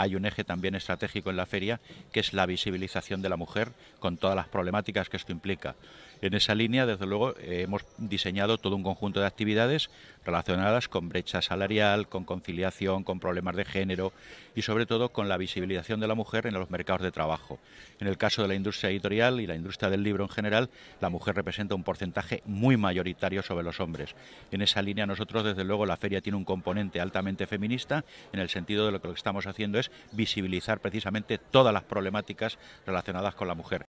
hay un eje también estratégico en la feria que es la visibilización de la mujer con todas las problemáticas que esto implica. En esa línea, desde luego, eh, hemos diseñado todo un conjunto de actividades relacionadas con brecha salarial, con conciliación, con problemas de género y sobre todo con la visibilización de la mujer en los mercados de trabajo. En el caso de la industria editorial y la industria del libro en general, la mujer representa un porcentaje muy mayoritario sobre los hombres. En esa línea nosotros, desde luego, la feria tiene un componente altamente feminista en el sentido de lo que lo que estamos haciendo es visibilizar precisamente todas las problemáticas relacionadas con la mujer.